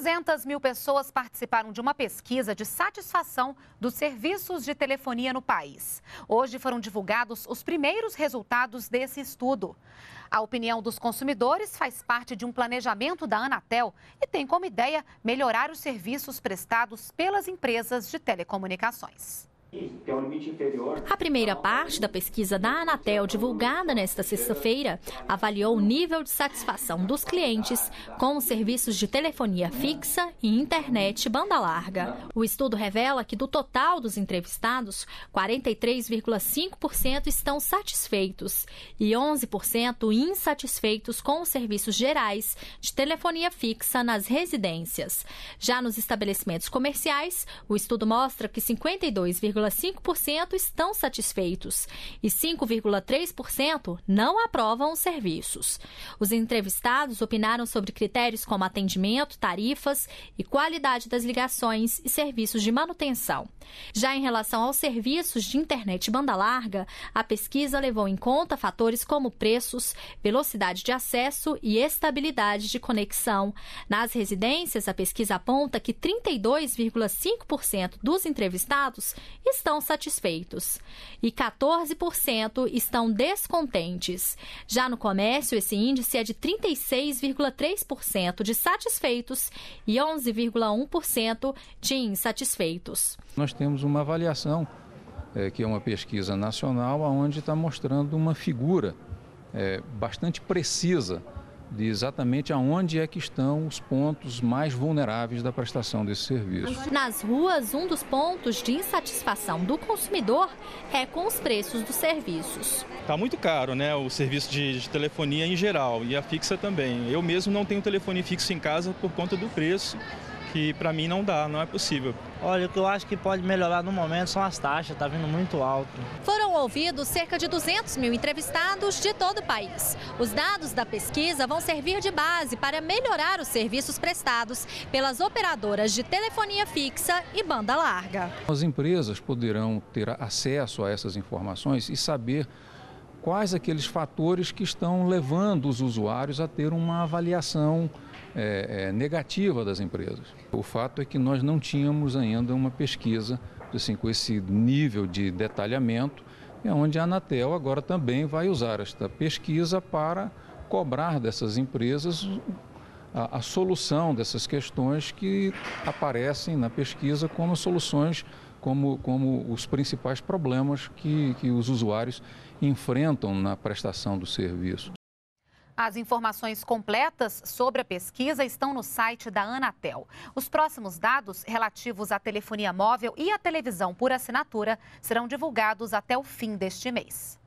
200 mil pessoas participaram de uma pesquisa de satisfação dos serviços de telefonia no país. Hoje foram divulgados os primeiros resultados desse estudo. A opinião dos consumidores faz parte de um planejamento da Anatel e tem como ideia melhorar os serviços prestados pelas empresas de telecomunicações. A primeira parte da pesquisa da Anatel, divulgada nesta sexta-feira, avaliou o nível de satisfação dos clientes com os serviços de telefonia fixa e internet banda larga. O estudo revela que, do total dos entrevistados, 43,5% estão satisfeitos e 11% insatisfeitos com os serviços gerais de telefonia fixa nas residências. Já nos estabelecimentos comerciais, o estudo mostra que 52, 5,5% estão satisfeitos e 5,3% não aprovam os serviços. Os entrevistados opinaram sobre critérios como atendimento, tarifas e qualidade das ligações e serviços de manutenção. Já em relação aos serviços de internet banda larga, a pesquisa levou em conta fatores como preços, velocidade de acesso e estabilidade de conexão. Nas residências, a pesquisa aponta que 32,5% dos entrevistados estão satisfeitos e 14% estão descontentes. Já no comércio, esse índice é de 36,3% de satisfeitos e 11,1% de insatisfeitos. Nós temos uma avaliação, é, que é uma pesquisa nacional, onde está mostrando uma figura é, bastante precisa de exatamente aonde é que estão os pontos mais vulneráveis da prestação desse serviço. Nas ruas, um dos pontos de insatisfação do consumidor é com os preços dos serviços. Está muito caro, né, o serviço de, de, telefonia em geral e a fixa também. Eu mesmo não tenho telefone fixo em casa por conta do preço que para mim não dá, não é possível. Olha, o que eu acho que pode melhorar no momento são as taxas, está vindo muito alto. Foram ouvidos cerca de 200 mil entrevistados de todo o país. Os dados da pesquisa vão servir de base para melhorar os serviços prestados pelas operadoras de telefonia fixa e banda larga. As empresas poderão ter acesso a essas informações e saber quais aqueles fatores que estão levando os usuários a ter uma avaliação é, é, negativa das empresas. O fato é que nós não tínhamos ainda uma pesquisa assim, com esse nível de detalhamento, é onde a Anatel agora também vai usar esta pesquisa para cobrar dessas empresas a, a solução dessas questões que aparecem na pesquisa como soluções como, como os principais problemas que, que os usuários enfrentam na prestação do serviço. As informações completas sobre a pesquisa estão no site da Anatel. Os próximos dados relativos à telefonia móvel e à televisão por assinatura serão divulgados até o fim deste mês.